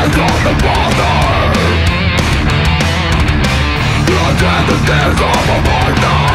I'm and the death of a